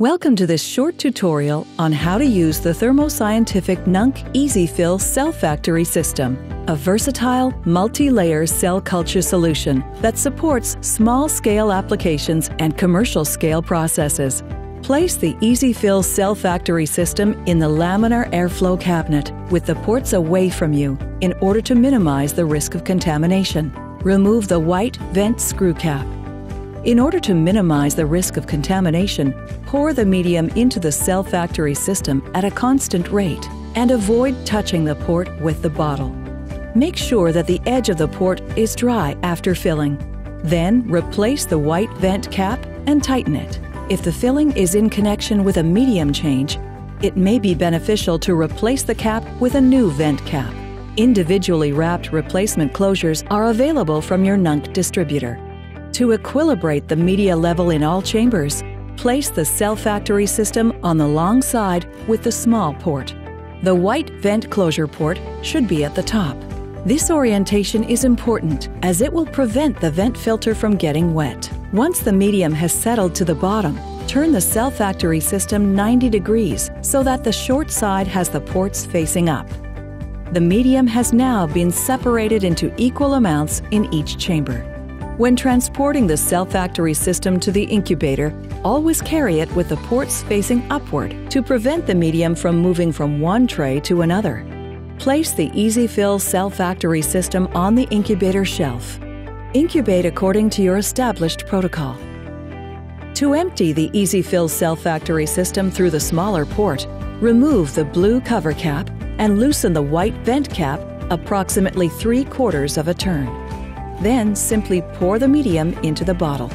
Welcome to this short tutorial on how to use the Thermo Scientific Nunc EasyFill Cell Factory System, a versatile, multi-layer cell culture solution that supports small-scale applications and commercial-scale processes. Place the EasyFill Cell Factory system in the laminar airflow cabinet with the ports away from you in order to minimize the risk of contamination. Remove the white vent screw cap in order to minimize the risk of contamination, pour the medium into the cell factory system at a constant rate and avoid touching the port with the bottle. Make sure that the edge of the port is dry after filling. Then replace the white vent cap and tighten it. If the filling is in connection with a medium change, it may be beneficial to replace the cap with a new vent cap. Individually wrapped replacement closures are available from your Nunc distributor. To equilibrate the media level in all chambers, place the cell factory system on the long side with the small port. The white vent closure port should be at the top. This orientation is important as it will prevent the vent filter from getting wet. Once the medium has settled to the bottom, turn the cell factory system 90 degrees so that the short side has the ports facing up. The medium has now been separated into equal amounts in each chamber. When transporting the cell factory system to the incubator, always carry it with the ports facing upward to prevent the medium from moving from one tray to another. Place the EasyFill cell factory system on the incubator shelf. Incubate according to your established protocol. To empty the EasyFill cell factory system through the smaller port, remove the blue cover cap and loosen the white vent cap approximately three quarters of a turn. Then simply pour the medium into the bottle.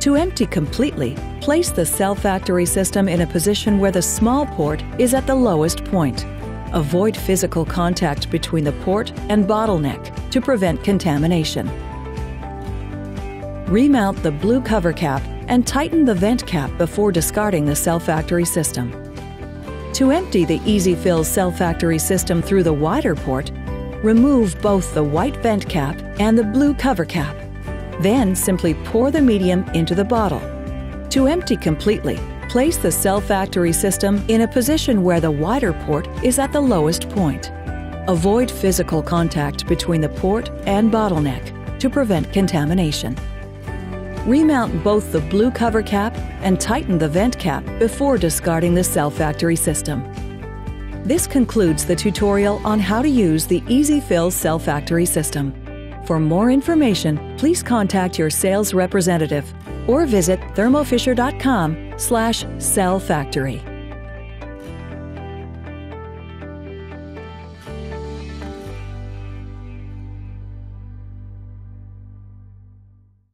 To empty completely, place the cell factory system in a position where the small port is at the lowest point. Avoid physical contact between the port and bottleneck to prevent contamination. Remount the blue cover cap and tighten the vent cap before discarding the cell factory system. To empty the EasyFill cell factory system through the wider port, remove both the white vent cap and the blue cover cap. Then simply pour the medium into the bottle. To empty completely, place the cell factory system in a position where the wider port is at the lowest point. Avoid physical contact between the port and bottleneck to prevent contamination. Remount both the blue cover cap and tighten the vent cap before discarding the cell factory system. This concludes the tutorial on how to use the EasyFill Cell Factory system. For more information, please contact your sales representative or visit thermofisher.com slash cell factory.